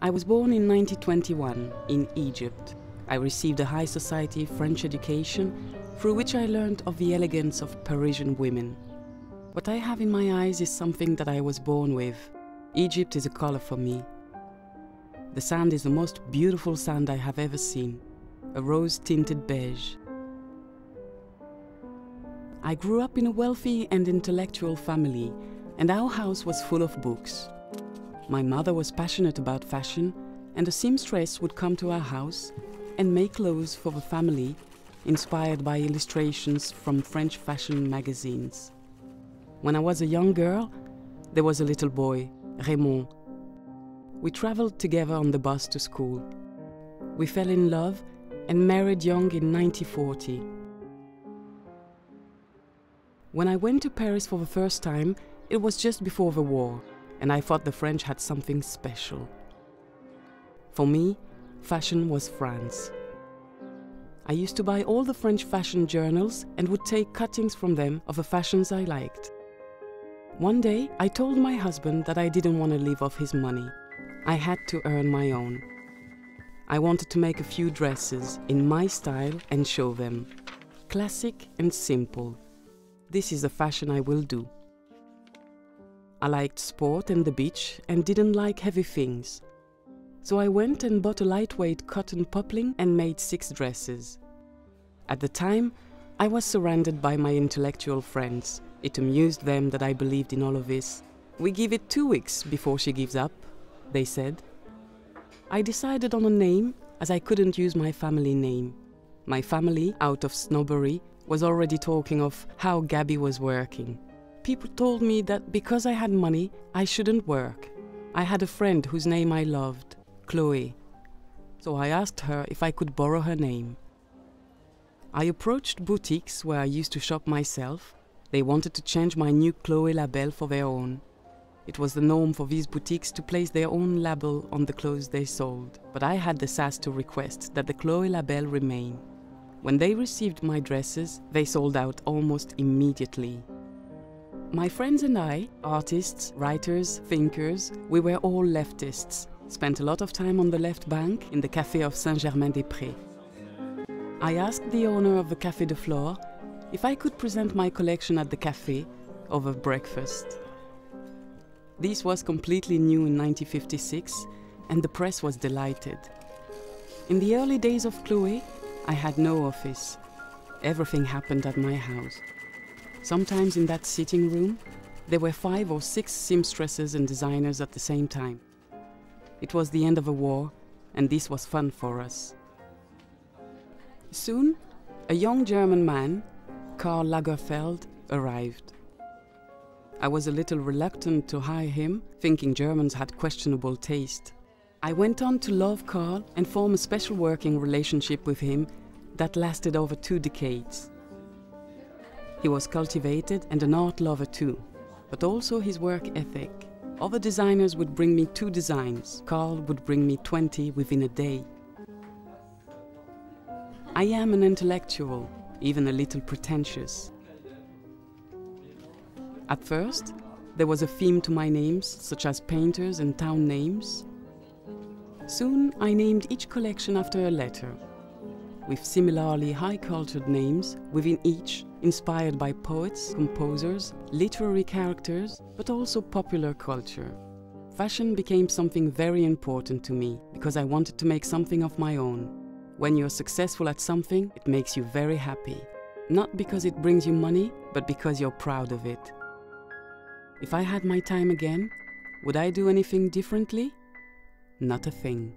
I was born in 1921 in Egypt. I received a high society French education through which I learned of the elegance of Parisian women. What I have in my eyes is something that I was born with. Egypt is a color for me. The sand is the most beautiful sand I have ever seen, a rose tinted beige. I grew up in a wealthy and intellectual family, and our house was full of books. My mother was passionate about fashion, and a seamstress would come to our house and make clothes for the family, inspired by illustrations from French fashion magazines. When I was a young girl, there was a little boy, Raymond. We traveled together on the bus to school. We fell in love and married young in 1940. When I went to Paris for the first time, it was just before the war, and I thought the French had something special. For me, fashion was France. I used to buy all the French fashion journals and would take cuttings from them of the fashions I liked. One day, I told my husband that I didn't want to live off his money. I had to earn my own. I wanted to make a few dresses in my style and show them. Classic and simple. This is the fashion I will do. I liked sport and the beach and didn't like heavy things. So I went and bought a lightweight cotton poplin and made six dresses. At the time, I was surrounded by my intellectual friends. It amused them that I believed in all of this. We give it two weeks before she gives up, they said. I decided on a name as I couldn't use my family name. My family, out of snobbery, was already talking of how Gaby was working people told me that because I had money, I shouldn't work. I had a friend whose name I loved, Chloé. So I asked her if I could borrow her name. I approached boutiques where I used to shop myself. They wanted to change my new Chloé label for their own. It was the norm for these boutiques to place their own label on the clothes they sold, but I had the sass to request that the Chloé label remain. When they received my dresses, they sold out almost immediately. My friends and I, artists, writers, thinkers, we were all leftists, spent a lot of time on the left bank in the Café of Saint-Germain-des-Prés. I asked the owner of the Café de Flore if I could present my collection at the café over breakfast. This was completely new in 1956 and the press was delighted. In the early days of Chloé, I had no office. Everything happened at my house. Sometimes in that sitting room, there were five or six seamstresses and designers at the same time. It was the end of a war, and this was fun for us. Soon, a young German man, Karl Lagerfeld, arrived. I was a little reluctant to hire him, thinking Germans had questionable taste. I went on to love Karl and form a special working relationship with him that lasted over two decades. He was cultivated and an art lover too, but also his work ethic. Other designers would bring me two designs, Karl would bring me 20 within a day. I am an intellectual, even a little pretentious. At first, there was a theme to my names, such as painters and town names. Soon I named each collection after a letter, with similarly high cultured names within each inspired by poets, composers, literary characters, but also popular culture. Fashion became something very important to me because I wanted to make something of my own. When you're successful at something, it makes you very happy. Not because it brings you money, but because you're proud of it. If I had my time again, would I do anything differently? Not a thing.